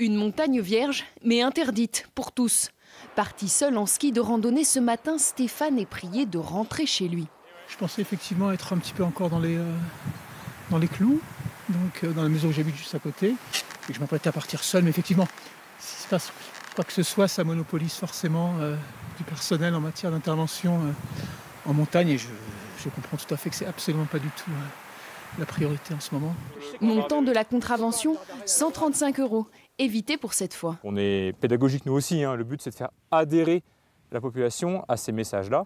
Une montagne vierge, mais interdite pour tous. Parti seul en ski de randonnée ce matin, Stéphane est prié de rentrer chez lui. Je pensais effectivement être un petit peu encore dans les, euh, dans les clous, donc euh, dans la maison où j'habite juste à côté, et je m'apprêtais à partir seul. Mais effectivement, s'il se passe quoi que ce soit, ça monopolise forcément euh, du personnel en matière d'intervention en montagne, et je, je, comprends tout à fait que c'est absolument pas du tout la priorité en ce moment. Montant de la contravention, 135 euros. Évité pour cette fois. On est pédagogique nous aussi. Hein. Le but, c'est de faire adhérer la population à ces messages-là.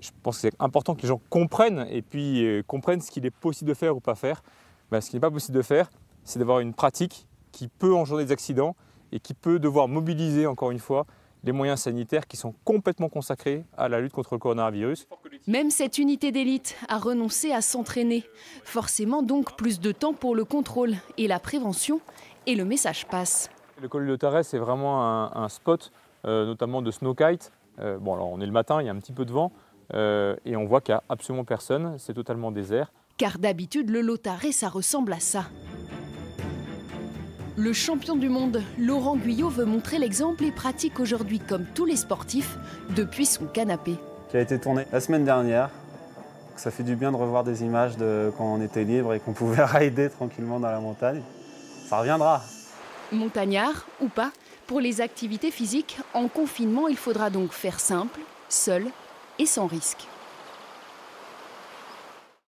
Je pense que c'est important que les gens comprennent et puis euh, comprennent ce qu'il est possible de faire ou pas faire. Ben, ce qui n'est pas possible de faire, c'est d'avoir une pratique qui peut engendrer des accidents et qui peut devoir mobiliser, encore une fois, les moyens sanitaires qui sont complètement consacrés à la lutte contre le coronavirus. Même cette unité d'élite a renoncé à s'entraîner. Forcément donc plus de temps pour le contrôle et la prévention et le message passe. Le col de Tarès, c'est vraiment un, spot, euh, notamment de snowkite. Euh, bon, alors on est le matin, il y a un petit peu de vent, euh, et on voit qu'il n'y a absolument personne, c'est totalement désert. Car d'habitude, le Lotaré, ça ressemble à ça. Le champion du monde, Laurent Guyot, veut montrer l'exemple et pratique aujourd'hui, comme tous les sportifs, depuis son canapé. Qui a été tourné la semaine dernière. Ça fait du bien de revoir des images de quand on était libre et qu'on pouvait rider tranquillement dans la montagne ça. Montagnard ou pas, pour les activités physiques, en confinement, il faudra donc faire simple, seul et sans risque.